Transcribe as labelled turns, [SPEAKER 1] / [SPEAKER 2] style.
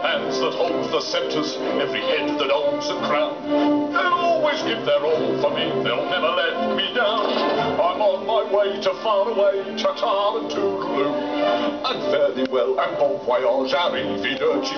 [SPEAKER 1] hands that hold the scepters, every head that owns a crown. They'll always give their all for me, they'll never let me down. I'm on my way to far away, ta-ta and toodaloo. And fare thee well, and bon voyage, arrivederci.